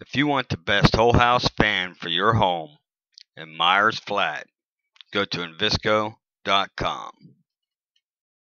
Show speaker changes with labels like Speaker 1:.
Speaker 1: If you want the best whole house fan for your home in Myers Flat, go to Invisco.com.